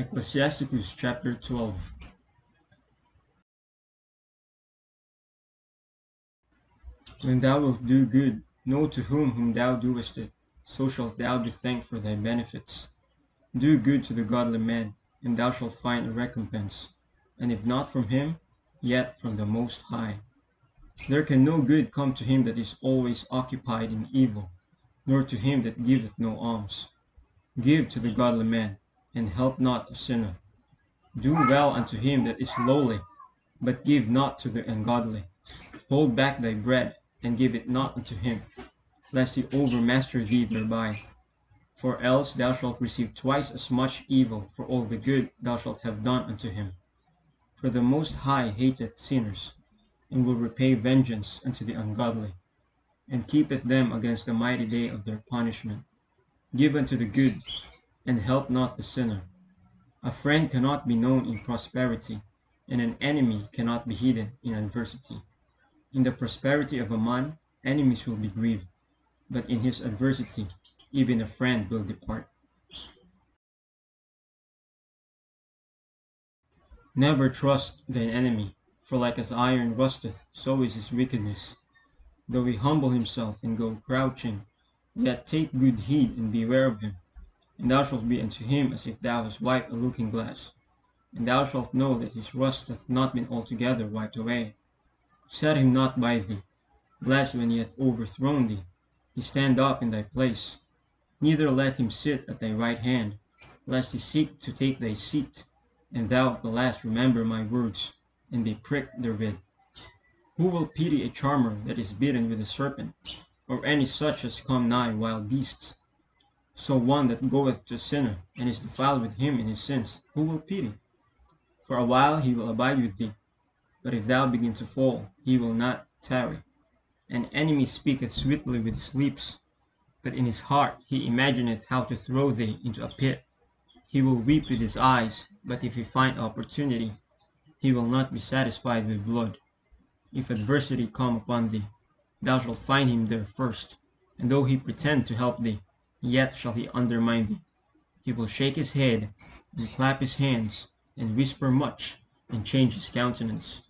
Ecclesiasticus chapter 12 When thou wilt do good, know to whom whom thou doest it, so shalt thou be thanked for thy benefits. Do good to the godly man, and thou shalt find a recompense, and if not from him, yet from the Most High. There can no good come to him that is always occupied in evil, nor to him that giveth no alms. Give to the godly man, and help not a sinner. Do well unto him that is lowly, but give not to the ungodly. Hold back thy bread, and give it not unto him, lest he overmaster thee thereby. For else thou shalt receive twice as much evil for all the good thou shalt have done unto him. For the Most High hateth sinners, and will repay vengeance unto the ungodly, and keepeth them against the mighty day of their punishment. Give unto the good, and help not the sinner. A friend cannot be known in prosperity, and an enemy cannot be hidden in adversity. In the prosperity of a man, enemies will be grieved, but in his adversity, even a friend will depart. Never trust thine enemy, for like as iron rusteth, so is his wickedness. Though he humble himself and go crouching, yet take good heed and beware of him. And thou shalt be unto him as if thou hast wiped a looking glass, and thou shalt know that his rust hath not been altogether wiped away. Set him not by thee, lest when he hath overthrown thee, he stand up in thy place. Neither let him sit at thy right hand, lest he seek to take thy seat, and thou at the last remember my words, and be pricked therewith. Who will pity a charmer that is bitten with a serpent, or any such as come nigh wild beasts? So one that goeth to a sinner, and is defiled with him in his sins, who will pity? For a while he will abide with thee, but if thou begin to fall, he will not tarry. An enemy speaketh sweetly with his lips, but in his heart he imagineth how to throw thee into a pit. He will weep with his eyes, but if he find opportunity, he will not be satisfied with blood. If adversity come upon thee, thou shalt find him there first, and though he pretend to help thee, yet shall he undermine thee. He will shake his head, and clap his hands, and whisper much, and change his countenance.